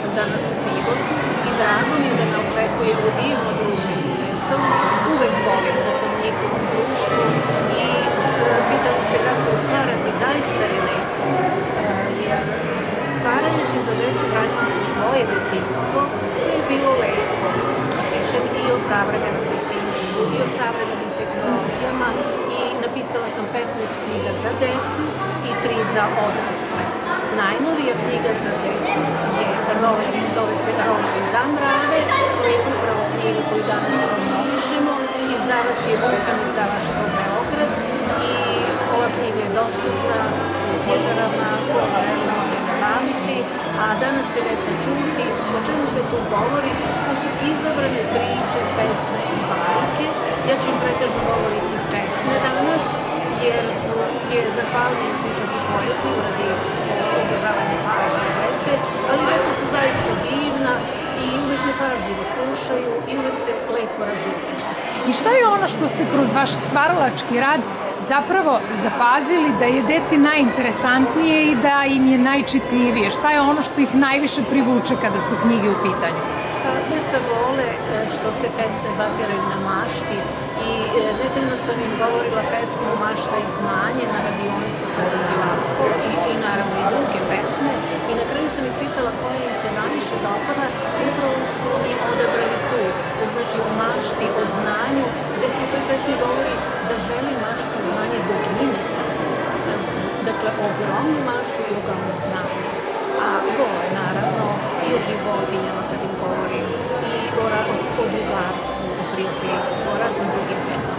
sam danas u Pivotu i drago mi je da me očekuje u divno druženje s decom. Uvek volim da sam u njihovom društvu i e, pitali se kako je stvarati zaista je lepo. Jer stvarajući za decu vraćam se u svoje detinstvo koje je bilo lepo. Pišem i o savremenom detinstvu i o savremenim tehnologijama i napisala sam 15 knjiga za decu i 3 za odrasle. Najnovija knjiga za decu se Rover za mrave, to je upravo knjiga koju danas promovišemo, izdavač je Vulkan izdavaštvo Beograd i ova knjiga je dostupna u knjižarama, ko želi može nabaviti, a danas će deca čuti o čemu se tu govori, to su izabrane priče, pesme i bajke, ja ću im pretežno govoriti pesme danas, jer su, je zahvalnije slušati poeziju radi održavanja pažnje dece, ali deca su zaista divna i uvek me pažljivo slušaju i uvek se lepo razumemo. I šta je ono što ste kroz vaš stvaralački rad zapravo zapazili da je deci najinteresantnije i da im je najčitljivije? Šta je ono što ih najviše privuče kada su knjige u pitanju? Pa, deca vole e, što se pesme baziraju na mašti i e, nedeljno sam im govorila pesmu Mašta i znanje na radionici Srpski Lavko i, i naravno i druge pesme i na kraju sam ih pitala koja im se najviše dopada i upravo su mi odabrali tu, znači o mašti, o znanju, gde se u toj pesmi govori da želi maštu znanje dok mine sam. Dakle, ogromnu maštu i ogromno znanje. A govore naravno i o životinjama kad im govorim, i o, o, o drugarstvu, o prijateljstvu, o raznim drugim temama.